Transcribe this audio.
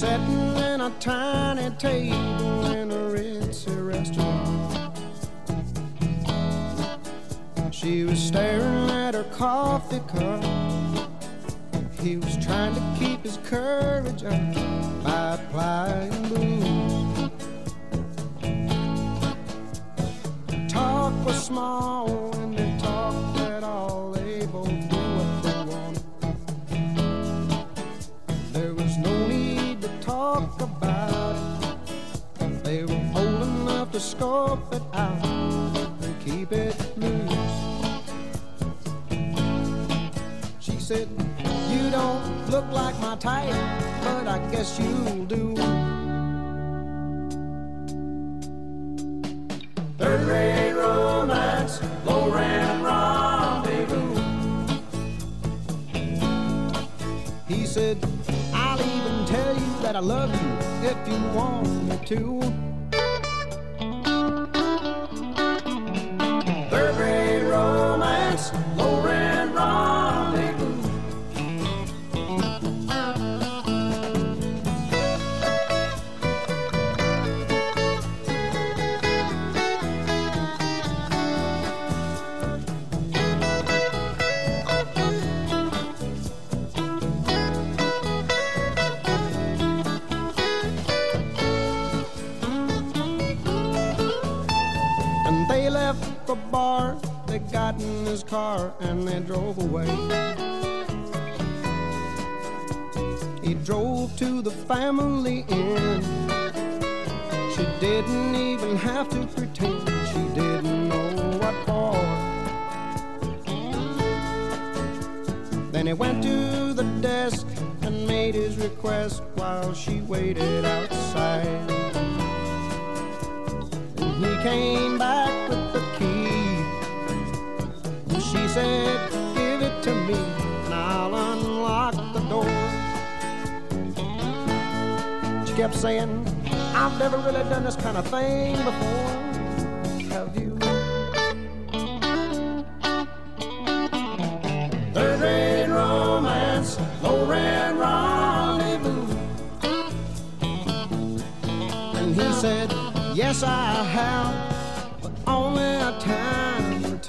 sitting in a tiny table in a ritzy restaurant. She was staring at her coffee cup. He was trying to keep his courage up by applying booze. Talk was small talk about it. They were old enough to scope it out and keep it loose. She said, You don't look like my type, but I guess you'll do. Third rate romance, low rent rendezvous. He said, I'll even that I love you if you want me to. They left the bar, they got in his car and they drove away. He drove to the family inn. She didn't even have to pretend she didn't know what for. Then he went to the desk and made his request while she waited outside. And he came she said, Give it to me, and I'll unlock the door. She kept saying, I've never really done this kind of thing before. Have you? Third rate romance, low rent rendezvous. And he said, Yes, I have, but only a time